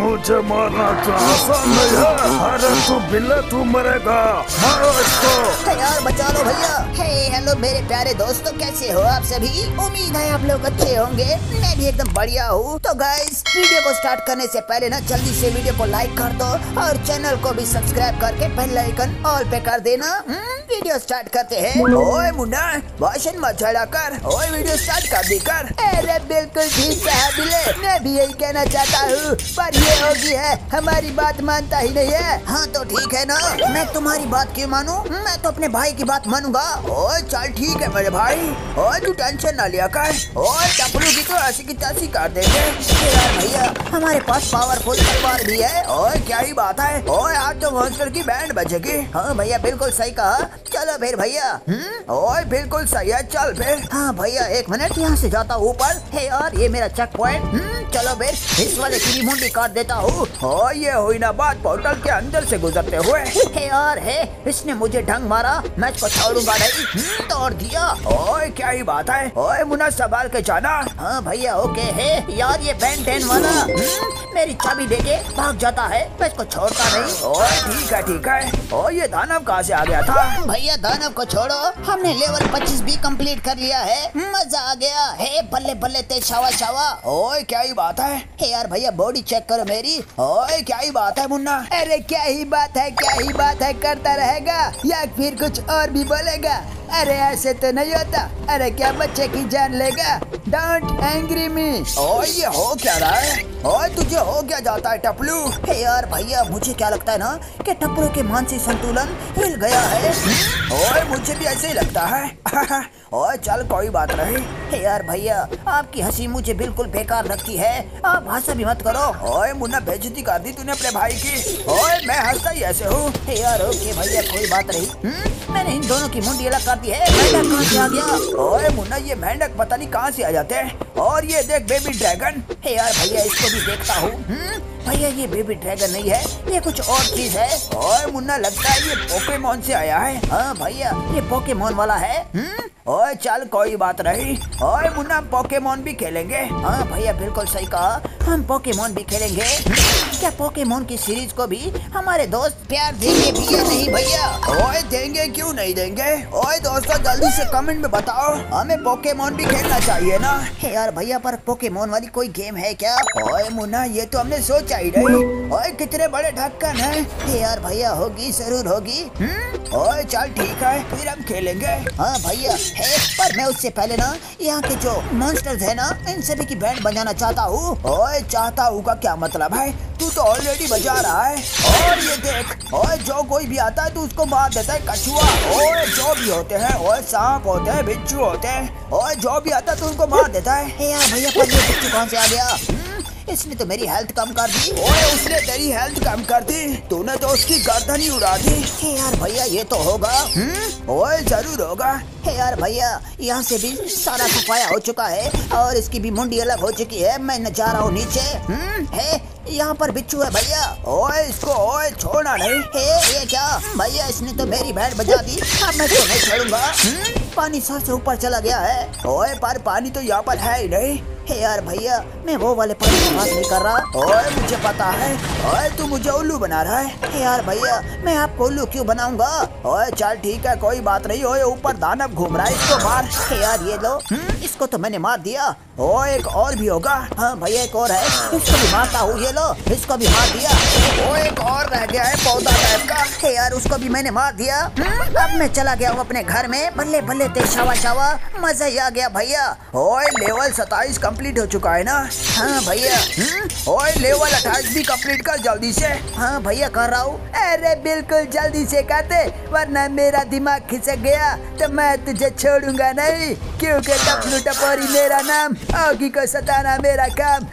मुझे मारना तो आसान नहीं है। अरे तू बिल्ला तू मरेगा। मारो इसको। यार बचा लो भैया। हे हेलो मेरे प्यारे दोस्तों कैसे हो आप सभी? उम्मीद है आप लोग अच्छे होंगे। मैं भी एकदम बढ़िया हूँ। तो गाइस वीडियो को स्टार्ट करने से पहले ना जल्दी से वीडियो को लाइक कर दो और चैनल को भी सब्सक्राइब करके बेल आइकन ऑल पे कर देना। हम्म, वीडियो स्टार्ट करते हैं। ओए मुन्ना भाषण मत छड़ा कर ओए वीडियो स्टार्ट कर दी कर। अरे बिल्कुल ठीक है मैं भी यही कहना चाहता हूँ। पर ये होगी, है। हमारी बात मानता ही नहीं है। हाँ तो ठीक है ना? मैं तुम्हारी बात क्यों मानू? मैं तो अपने भाई की बात मानूँगा। ओए, चल ठीक है मेरे भाई। और तू टेंशन ना लिया कर। ओए टपलू की तैसी कर ये यार भैया हमारे पास पावरफुल तलवार भी है और क्या ही बात है। और आज तो मॉन्स्टर की बैंड बजेगी। हाँ भैया बिल्कुल सही कहा। चलो फिर भैया। हम्म? ओए बिल्कुल सही है चल फिर। हाँ भैया एक मिनट यहाँ से जाता हूँ ऊपर। है यार ये मेरा चेक पॉइंट हम्म चलो फिर। इस वाले की मुंडी काट देता हूँ। और ये हुई ना बात पोर्टल के अंदर से गुजरते हुए। हे यार है इसने मुझे ढंग मारा। मैं इसको छोड़ूँगा नहीं। हम्म, तोड़ दिया। ओए क्या ही बात है। ओए मुना संभाल के जाना। हाँ भैया ओके है यार ये बेन टेन वाला। मेरी चाबी देके भाग जाता है। मैं इसको छोड़ता नहीं। ओए ठीक है ठीक है। ओ ये दानव कहाँ से आ गया था? भैया दानव को छोड़ो। हमने लेवल 25 भी कंप्लीट कर लिया है। मज़ा आ गया। है बल्ले बल्ले ते छावा छावा ओए क्या ही बात है। हे यार भैया बॉडी चेक करो मेरी। ओए क्या ही बात है मुन्ना। अरे क्या ही बात है क्या ही बात है करता रहेगा। या फिर कुछ और भी बोलेगा। अरे ऐसे तो नहीं होता। अरे क्या बच्चे की जान लेगा? डोंट एंग्री मी और ये हो क्या रहा है? और तुझे हो क्या जाता है, टपलू? यार भैया, मुझे क्या लगता है ना कि टपलू के मानसिक संतुलन हिल गया है? और मुझे भी ऐसे ही लगता है। ओए चल कोई बात नहीं। हे यार भैया आपकी हँसी मुझे बिल्कुल बेकार लगती है। आप हंसा भी मत करो। ओए मुन्ना बेइज्जती कर दी तूने अपने भाई की। ओए मैं हंसता ही ऐसे हूँ। यार ओके भैया कोई बात नहीं। हम्म, मैंने इन दोनों की मुंडी अलग कर दी है। कहाँ से आ गया? ओए मुन्ना ये मेंढक पता नहीं कहाँ से आ जाते हैं। और ये देख बेबी ड्रैगन हे यार भैया इसको भी देखता हूँ। हम्म, भैया ये बेबी ड्रैगन नहीं है। ये कुछ और चीज़ है। और मुन्ना लगता है ये पोकेमोन से आया है। हाँ भैया ये पोकेमोन वाला है। हम्म ओए, चल, कोई बात नहीं। ओए, मुन्ना पोकेमोन भी खेलेंगे। हाँ भैया, बिल्कुल सही कहा। हम पोकेमोन भी खेलेंगे। क्या पोकेमोन की सीरीज़ को भी हमारे दोस्त प्यार देंगे भी या नहीं भैया। ओए देंगे क्यों नहीं देंगे? ओए दोस्तों जल्दी से कमेंट में बताओ। हमें पोकेमोन भी खेलना चाहिए ना। यार भैया पर पोकेमोन वाली कोई गेम है क्या? ओए मुन्ना ये तो हमने सोचा ही नहीं। ओए कितने बड़े ढक्कन है। यार भैया होगी ज़रूर होगी। हम्म? ओए चल ठीक है फिर हम खेलेंगे। हाँ भैया है पर मैं उससे पहले ना यहाँ के जो मॉन्स्टर्स है ना इन सभी की बैंड बजाना चाहता हूँ। ओए चाहता हूँ का क्या मतलब है? तू तो ऑलरेडी बजा रहा है। और ये देख, और जो कोई भी आता है तो उसको मार देता है, कछुआ। और जो भी होते हैं, और सांप होते हैं, बिच्छू होते हैं, और जो भी आता है तो उनको मार देता है। यार, भैया कहाँ से आ गया? इसने तो मेरी हेल्थ कम कर दी। ओए उसने तेरी हेल्थ कम कर दी। तूने तो उसकी गर्दन ही उड़ा दी। हे यार भैया ये तो होगा। हम्म? ओए ज़रूर होगा। हे यार भैया यहाँ से भी सारा सफाया हो चुका है और इसकी भी मुंडी अलग हो चुकी है। मैं न जा रहा हूँ नीचे। हम्म? है यहाँ पर बिच्छू है भैया। ओए इसको ओए छोड़ना नहीं हे ये क्या? भैया इसने तो मेरी बैंड बजा दी। अब मैं इसको नहीं छोड़ूँगा। हम्म, पानी सर से ऊपर चला गया है। ओए पर पानी तो यहाँ पर है ही नहीं। हे यार भैया मैं वो वाले पानी की बात नहीं कर रहा। ओए मुझे पता है। ओए तू मुझे उल्लू बना रहा है। हे यार भैया मैं आपको उल्लू क्यों बनाऊँगा? ओए चल ठीक है कोई बात नहीं। ओए ऊपर दानव घूम रहा है इसको मार। हे यार ये लो। हम्म, इसको तो मैंने मार दिया। ओ एक और भी होगा। हाँ भैया एक और है। इसको भी मारता हूँ ये लो। इसको भी मार दिया। ओ एक और रह गया है पौधा टाइप का। यार उसको भी मैंने मार दिया। हम्म, अब मैं चला गया हूँ अपने घर में। बल्ले बल्ले ते शावा शावा मज़ा ही आ गया भैया। ओए लेवल सताईस कंप्लीट हो चुका है ना? हाँ भैया। हम्म, ओए लेवल अट्ठाईस भी कंप्लीट कर जल्दी से। हाँ भैया कर रहा हूँ। अरे बिल्कुल जल्दी से कहते वरना मेरा दिमाग खिसक गया। तो मैं तुझे छोड़ूँगा नहीं क्योंकि टपलू टपोरी मेरा नाम आगे को सताना मेरा काम।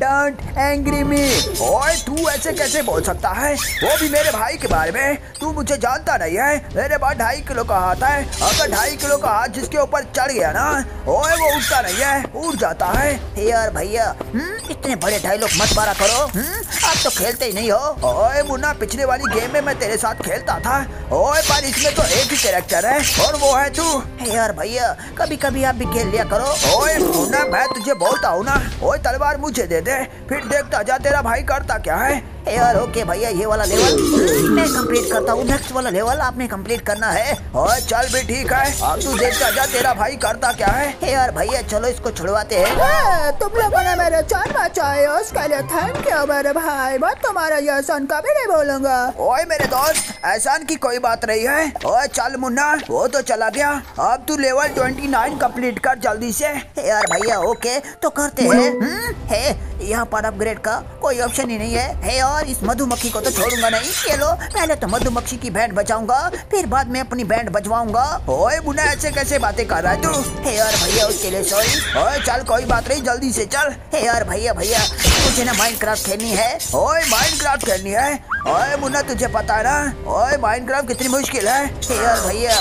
डोंट एंग्री मी ओए तू ऐसे कैसे बोल सकता है? वो भी मेरे भाई के बारे में। तू मुझे जानता नहीं है। मेरे पास ढाई किलो का हाथ है। अगर ढाई किलो का हाथ जिसके ऊपर चढ़ गया ना ओए वो उठता नहीं है। उठ जाता है। यार भैया हम्म, इतने बड़े डायलॉग मत मारा करो। हम्म, आप तो खेलते ही नहीं हो। ओए मुन्ना पिछले वाली गेम में मैं तेरे साथ खेलता था। ओए पर इसमें तो एक ही कैरेक्टर है और वो है तू। यार भैया कभी कभी आप भी खेल लिया करो। ओए मैं तुझे बोलता हूँ ना, ओए तलवार मुझे दे दे, फिर देखता जा तेरा भाई करता क्या है? यार ओके भैया ये वाला लेवल मैं कंप्लीट करता हूँ। नेक्स्ट वाला लेवल आपने कंप्लीट करना है। ओए चल भी ठीक है। अब तू देखता जा तेरा भाई करता क्या है? यार भैया चलो इसको छुड़वाते हैं। तुम लोगों ने मेरे जान बचाई उसके लिए थैंक यू मेरे भाई। मैं तुम्हारा ये सन कभी नहीं बोलूँगा ओए मेरे दोस्त एहसान की कोई बात नहीं है। ओए चल मुन्ना वो तो चला गया। अब तू लेवल 29 कंप्लीट कर जल्दी से। ए यार भैया ओके तो करते है यहाँ पर अपग्रेड का कोई ऑप्शन ही नहीं है। है और इस मधुमक्खी को तो छोड़ूँगा नहीं। ये लो, पहले तो मधुमक्खी की बैंड बजाऊँगा, फिर बाद में अपनी बैंड बजवाऊँगा। ओए मुन्ना ऐसे कैसे बातें कर रहा है तू? हे यार, भैया, उसके लिए सॉरी ओए, चल, कोई बात नहीं, जल्दी से चल। हे यार, भैया भैया मुझे ना माइनक्राफ्ट खेलनी है? ओए खेलनी है? ओए मुन्ना तुझे पता ना? ओए माइनक्राफ्ट कितनी मुश्किल है। यार, भैया,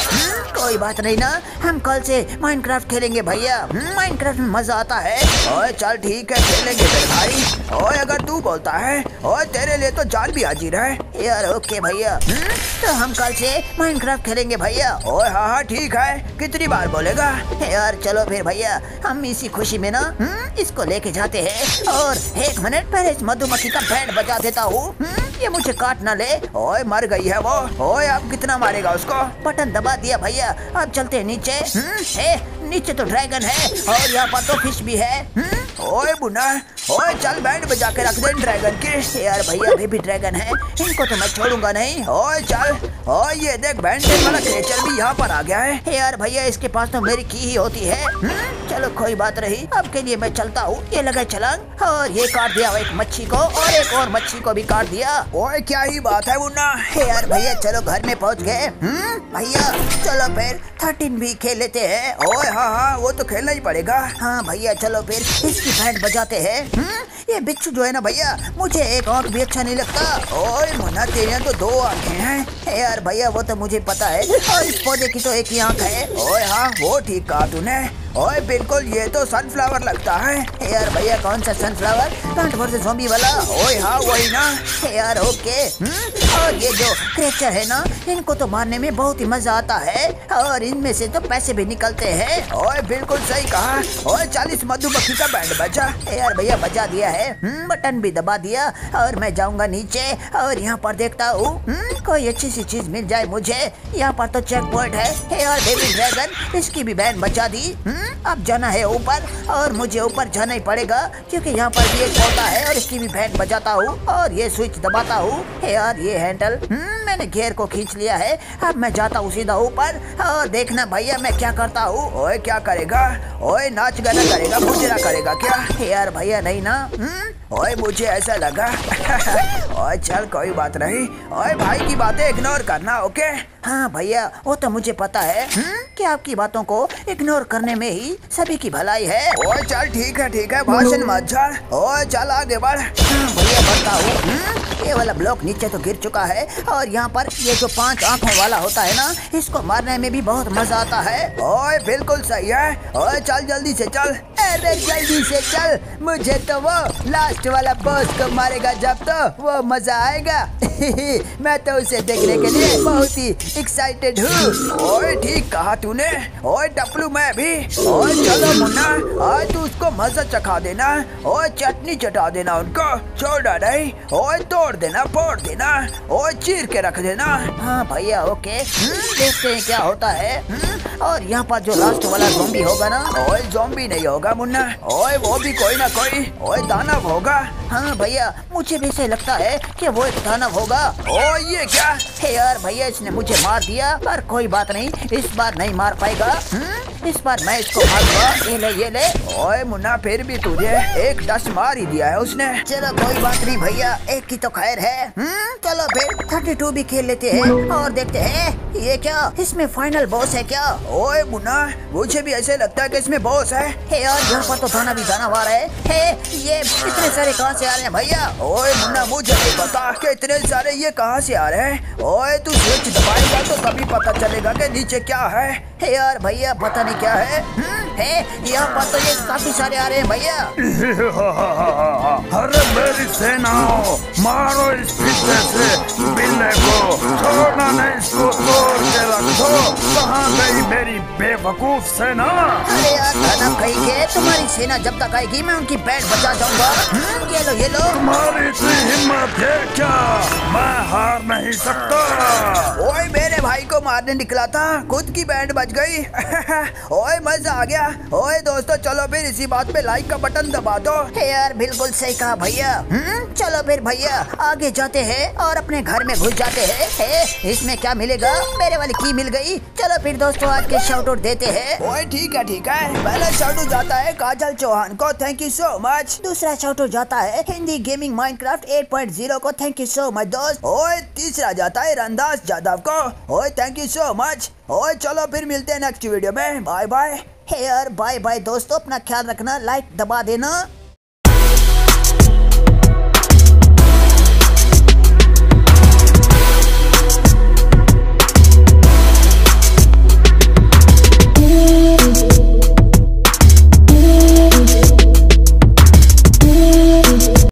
कोई बात नहीं ना। हम कल से माइनक्राफ्ट खेलेंगे, भैया। माइनक्राफ्ट में मज़ा आता है। ओए, चल, ठीक है, खेलेंगे भाई। ओए अगर तू बोलता है ओए तेरे लिए तो जान भी हाजिर है। यार ओके भैया। हम्म, तो हम कल से माइनक्राफ्ट खेलेंगे भैया। ओए हाँ हाँ ठीक है। कितनी बार बोलेगा? यार चलो फिर भैया। हम इसी खुशी में ना हम्म, इसको लेके जाते हैं। और एक मिनट पहले इस मधुमक्खी का बैंड बजा देता हूँ। हम्म, ये मुझे काट ना ले। ओए मर गई है वो। ओए अब कितना मारेगा उसको? बटन दबा दिया भैया। अब चलते हैं नीचे। नीचे तो ड्रैगन है और यहाँ पर तो फ़िश भी है। ओए मुन्ना ओए चल बैंड बजा के रख दे ड्रैगन की। यार भैया अभी भी ड्रैगन है इनको तो मैं छोड़ूँगा नहीं। ओए चल ओए ये देख बैंड वाला क्रिएचर भी यहाँ पर आ गया है। यार भैया इसके पास तो मेरी की ही होती है। चलो कोई बात नहीं अब के लिए मैं चलता हूँ। ये लगा छलांग और ये काट दिया एक मच्छी को और एक और मच्छी को भी काट दिया। ओए क्या ही बात है हे यार भैया चलो घर में पहुँच गए। हम्म, भैया चलो फिर थर्टीन भी खेल लेते हैं। ओए हाँ हाँ वो तो खेलना ही पड़ेगा। हाँ भैया चलो फिर। इसकी बैंड बजाते हैं। हम्म, ये बिच्छू जो है ना भैया मुझे एक आँख भी अच्छा नहीं लगता। ओए मुन्ना तेरे तो दो आँखें हैं। यार भैया वो तो मुझे पता है। और इस पौधे की तो एक ही आँख है। ओए हाँ वो ठीक कहा तूने ओए बिल्कुल ये तो सनफ्लावर लगता है। यार भैया कौन सा सनफ्लावर प्लांट वर्सेस ज़ॉम्बी वाला। ओए हाँ वही ना। यार ओके। हम्म, और ये जो क्रेचर है ना इनको तो मारने में बहुत ही मज़ा आता है। और इनमें से तो पैसे भी निकलते हैं। ओए बिल्कुल सही कहा। ओए चालीस मधुमक्खी का बैंड बजा। यार भैया बजा दिया है। हम्म, बटन भी दबा दिया और मैं जाऊँगा नीचे और यहाँ पर देखता हूँ। हम्म, कोई अच्छी सी चीज़ मिल जाए मुझे। यहाँ पर तो चेक पॉइंट है। हे यार बेबी ड्रैगन इसकी भी बैंड बचा दी। हम्म, अब जाना है ऊपर और मुझे ऊपर जाना ही पड़ेगा क्योंकि यहाँ पर भी एक पौधा है और इसकी भी बैंड बजाता हूँ और ये स्विच दबाता हूँ। हे यार ये हैंडल मैंने घेर को खींच लिया है। अब मैं जाता हूँ सीधा ऊपर और देखना भैया मैं क्या करता हूँ। ओए क्या करेगा? ओए नाच गाना करेगा मुजरा करेगा क्या? यार भैया नहीं ना? ओए मुझे ऐसा लगा। ओए चल कोई बात नहीं। ओए भाई की बातें इग्नोर करना ओके हाँ भैया वो तो मुझे पता है। हम्म, कि आपकी बातों को इग्नोर करने में ही सभी की भलाई है। ओए चल ठीक है ठीक है भाषण मत झाड़। ओए चल आगे बढ़। हाँ, भैया बढ़ता हूँ हम्म, ये वाला ब्लॉक नीचे तो गिर चुका है और यहाँ पर ये जो पाँच आँखों वाला होता है ना इसको मारने में भी बहुत मज़ा आता है। ओए बिल्कुल सही है। ओए चल जल्दी से चल। अरे जल्दी से चल। मुझे तो वो लास्ट वाला बॉस को मारेगा जब तो वो मज़ा आएगा। मैं तो उसे देखने के लिए बहुत ही एक्साइटेड हूँ। ओए ठीक कहा तूने। ओए टपलू मैं भी। ओए चलो मुन्ना आज तू उसको मज़ा चखा देना। ओए चटनी चटा देना उनको। छोड़ा नहीं ओए तोड़ देना फोड़ देना। ओए चीर के रख देना। हाँ भैया ओके। हम्म, देखते हैं क्या होता है। हम्म, और यहाँ पर जो लास्ट वाला ज़ॉम्बी होगा ना ओए जोम्बी नहीं होगा मुन्ना। ओए वो भी कोई ना कोई। ओए दानव होगा। हाँ भैया मुझे भी ऐसे लगता है कि वो एक दानव होगा। ओ ये क्या? हे यार भैया इसने मुझे मार दिया पर कोई बात नहीं इस बार नहीं मार पाएगा। हम्म, इस बार मैं इसको मारूँगा ये ले ये ले। ओए मुन्ना फिर भी तुझे एक डस मार ही दिया है उसने। चलो कोई बात नहीं भैया एक की तो खैर है। हम्म, चलो फिर थर्टी टू भी खेल लेते हैं और देखते हैं। ये क्या? इसमें फाइनल बॉस है क्या? ओए मुन्ना मुझे भी ऐसे लगता है कि इसमें बॉस है। हे यार यहाँ पर तो थाना भी जाना वार है। हे ये इतने सारे कहाँ से आ रहे हैं भैया? ओए मुन्ना मुझे नहीं पता कि इतने सारे ये कहाँ से आ रहे हैं। ओए तू स्विच दबाएगा तो तभी पता चलेगा कि नीचे क्या हे। यार भैया पता नहीं क्या है? हे यहाँ पर तो ये काफ़ी सारे आ रहे हैं भैया। अरे मेरी सेनाओं मारो इस पिछले से। बिल्ले को छोड़ना नहीं इसको तोड़ के रखो। कहाँ गई मेरी बेवकूफ़ सेना? अरे यार धनम कहीं के तुम्हारी सेना जब तक आएगी मैं उनकी बैंड बचा जाऊँगा। ये लो ये लो। तुम्हारी इतनी हिम्मत है क्या? मैं हार नहीं सकता। ओए मेरे भाई को मारने निकला था। खुद की बैंड बज गई। ओए मज़ा आ गया। ओए दोस्तों चलो फिर इसी बात पे लाइक का बटन दबा दो। यार बिल्कुल सही कहा भैया। हम्म? चलो फिर भैया आगे जाते हैं और अपने घर में घुस जाते हैं। इसमें क्या मिलेगा? मेरे वाली की मिल गई। चलो फिर दोस्तों आज के शाउट आउट देते हैं। ओए ठीक है ठीक है। पहला शाडू जाता है काजल चौहान को। थैंक यू सो मच दूसरा शाउट आउट जाता है हिंदी गेमिंग माइनक्राफ्ट 8.0 को। थैंक यू सो मच दोस्त। ओए तीसरा जाता है रंदास जादव को। ओए थैंक यू सो मच ओए, चलो फिर मिलते हैं नेक्स्ट वीडियो में। बाय बाय हे यार बाय बाय दोस्तों, अपना ख्याल रखना लाइक दबा देना।